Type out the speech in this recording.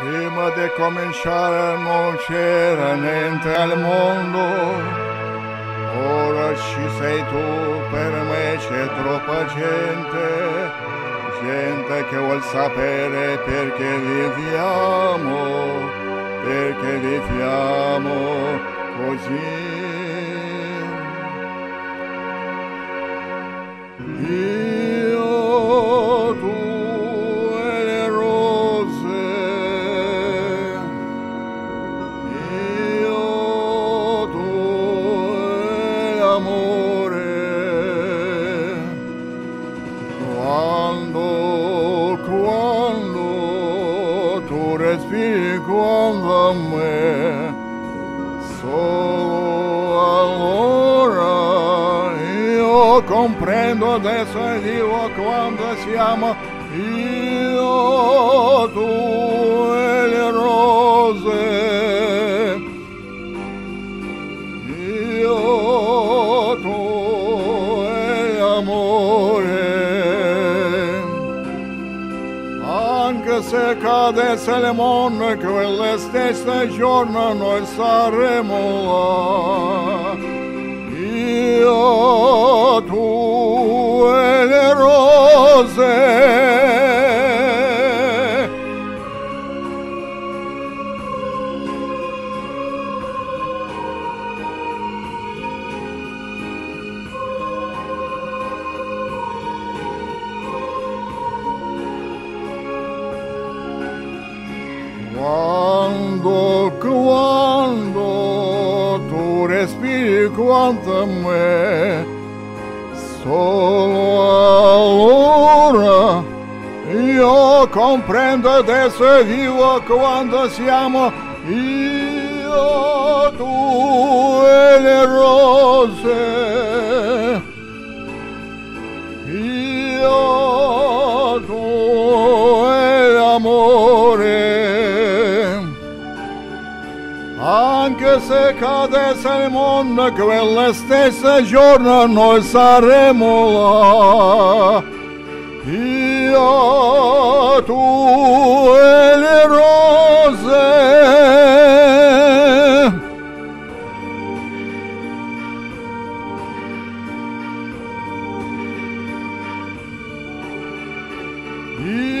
Prima di cominciare non c'era niente al mondo, ora ci sei tu, per me c'è troppa gente, gente che vuol sapere perché viviamo, perché viviamo così. Tu respiri quando me, solo allora io comprendo adesso e dico quando siamo io, tu e le Anche se cadesse le monne, quelle stesse giorno noi saremo là. Io Quando, quando tu respiri quanto me, solo allora io comprendo adesso vivo quando siamo io, tu anche se cade se mondo quelle stesse giorno noi saremo là. Io tu e le rose. Io